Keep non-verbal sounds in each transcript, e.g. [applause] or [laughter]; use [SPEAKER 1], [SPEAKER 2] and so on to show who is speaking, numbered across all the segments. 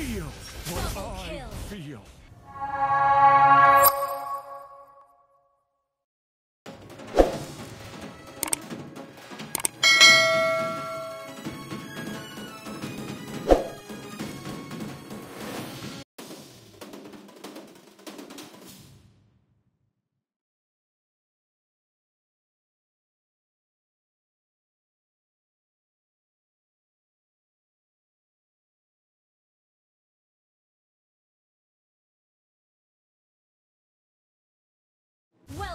[SPEAKER 1] Feel what
[SPEAKER 2] Double
[SPEAKER 1] I
[SPEAKER 2] kill.
[SPEAKER 1] feel.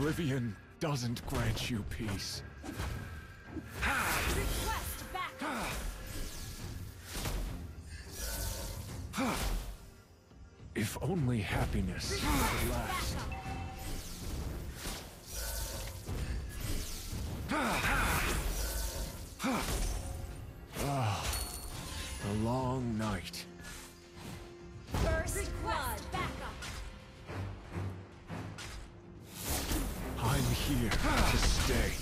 [SPEAKER 1] Oblivion doesn't grant you peace.
[SPEAKER 2] Request!
[SPEAKER 1] If only happiness could last.
[SPEAKER 2] Backup!
[SPEAKER 1] The long night.
[SPEAKER 2] First blood!
[SPEAKER 1] Here to stay.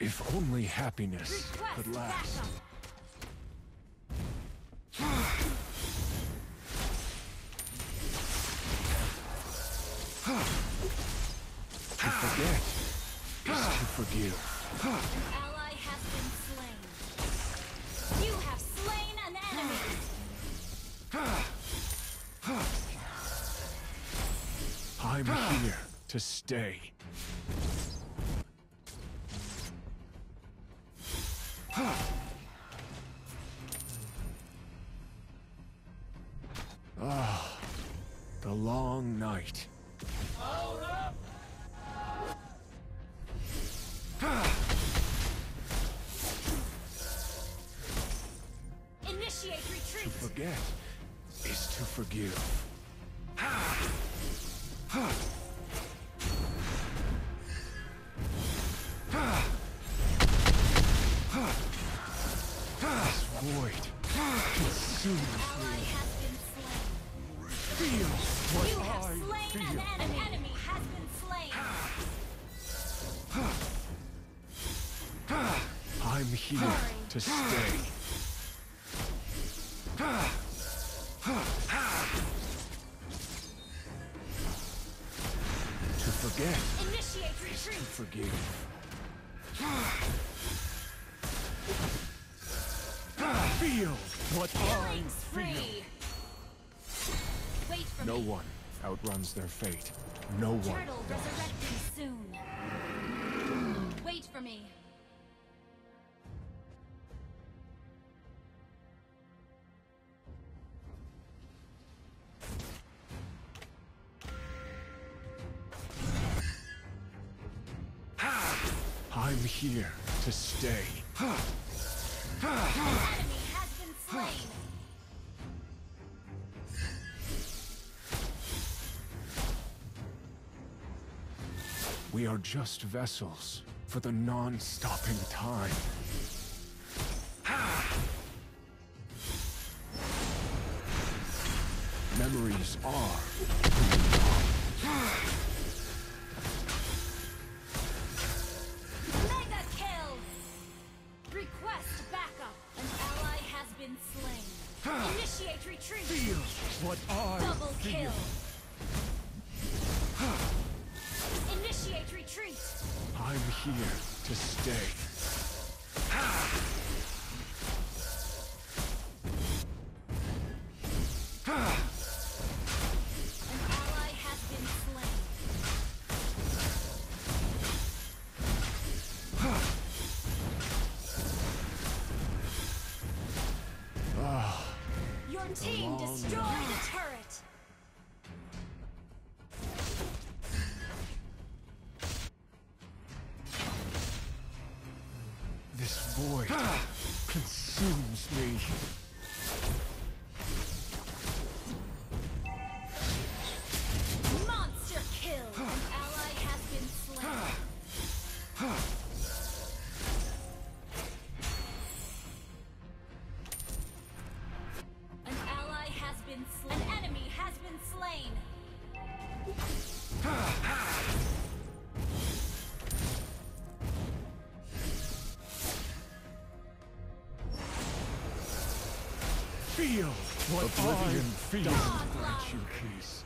[SPEAKER 1] If only happiness could last. To forget is to forgive. I'm here to stay. Ah, the long night.
[SPEAKER 2] Initiate
[SPEAKER 1] To forget is to forgive. Void consumes me.
[SPEAKER 2] has been slain.
[SPEAKER 1] Feel what
[SPEAKER 2] You have
[SPEAKER 1] I
[SPEAKER 2] slain
[SPEAKER 1] feel.
[SPEAKER 2] an enemy! An enemy has been slain!
[SPEAKER 1] I'm here to stay. Forget
[SPEAKER 2] Initiate retreat!
[SPEAKER 1] forgive. Feel what
[SPEAKER 2] Killing
[SPEAKER 1] feel.
[SPEAKER 2] Wait for
[SPEAKER 1] No
[SPEAKER 2] me.
[SPEAKER 1] one outruns their fate. No one
[SPEAKER 2] Turtle resurrecting soon. Wait for me.
[SPEAKER 1] Here to stay. We are just vessels for the non-stopping time. Memories are I'm here to stay.
[SPEAKER 2] Slain. Your team destroyed a turret.
[SPEAKER 1] Void Feel what Oblivion feels. Grant you peace.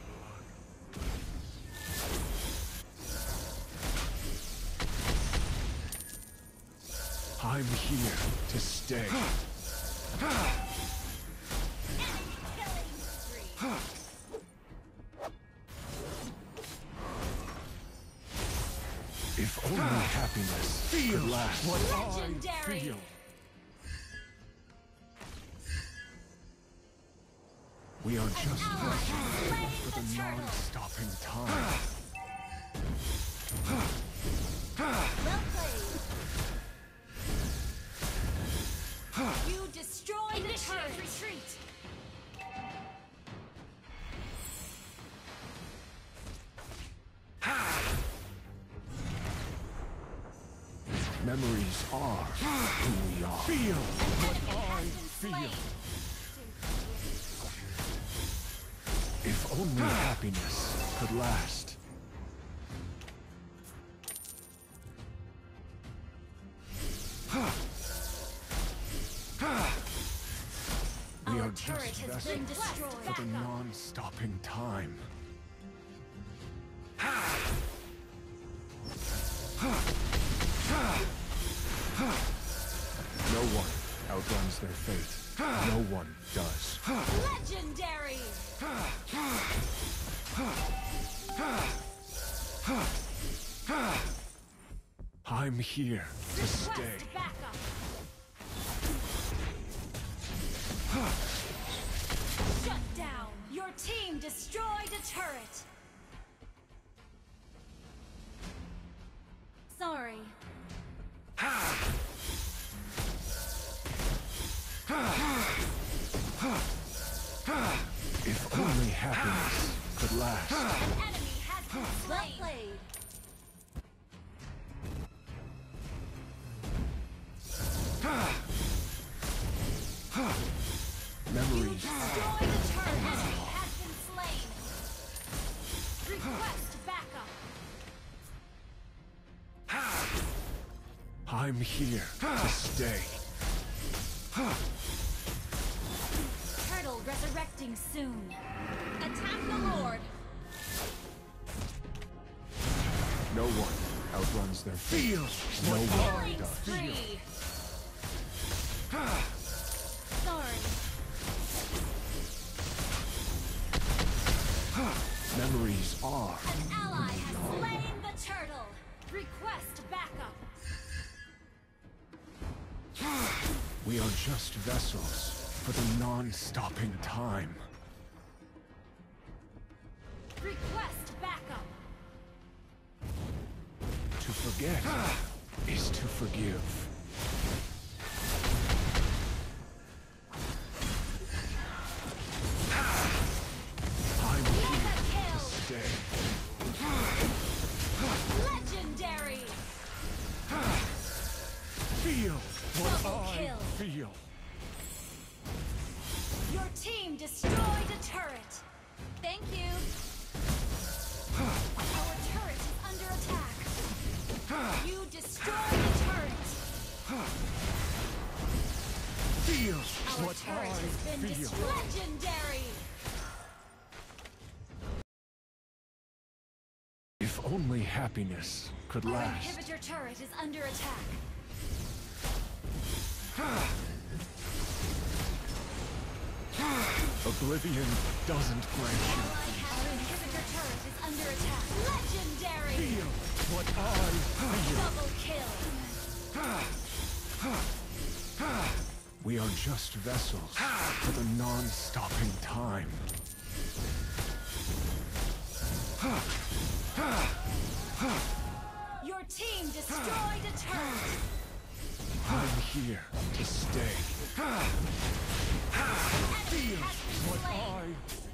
[SPEAKER 1] I'm here to stay.
[SPEAKER 2] Enemy killing spree.
[SPEAKER 1] If only happiness could last. What
[SPEAKER 2] Legendary.
[SPEAKER 1] I feel. We are just
[SPEAKER 2] ally
[SPEAKER 1] vessels for
[SPEAKER 2] the
[SPEAKER 1] the
[SPEAKER 2] turtle.
[SPEAKER 1] non-stopping time.
[SPEAKER 2] Well played. You destroyed the turret. Retreat.
[SPEAKER 1] Memories are who we are. Feel what I feel. Only happiness could last. We
[SPEAKER 2] Our
[SPEAKER 1] are just vessels
[SPEAKER 2] destroyed.
[SPEAKER 1] for the non-stopping time. No one outruns their fate. No one does. I'm here to stay.
[SPEAKER 2] Backup. Shut down. Your team destroyed a turret. Sorry.
[SPEAKER 1] If only happiness could last.
[SPEAKER 2] An enemy has been slain. [sighs] backup. [sighs]
[SPEAKER 1] I'm here to stay.
[SPEAKER 2] Turtle resurrecting soon. Attack the Lord.
[SPEAKER 1] No one outruns their fate. No one does. [sighs] Are.
[SPEAKER 2] An ally has slain the turtle. Request backup. [sighs]
[SPEAKER 1] We are just vessels for the non-stopping time.
[SPEAKER 2] Request backup.
[SPEAKER 1] To forget [sighs] is to forgive. Feel what
[SPEAKER 2] turret
[SPEAKER 1] I
[SPEAKER 2] has been
[SPEAKER 1] feel.
[SPEAKER 2] destroyed. Legendary.
[SPEAKER 1] If only happiness could
[SPEAKER 2] Our
[SPEAKER 1] last.
[SPEAKER 2] inhibitor turret is under attack.
[SPEAKER 1] Oblivion doesn't grant you.
[SPEAKER 2] Our inhibitor turret is under attack. Legendary.
[SPEAKER 1] Feel what I feel.
[SPEAKER 2] Double kill.
[SPEAKER 1] We are just vessels for the non-stopping time.
[SPEAKER 2] Your team destroyed a turret.
[SPEAKER 1] I'm here to stay.
[SPEAKER 2] Enemy has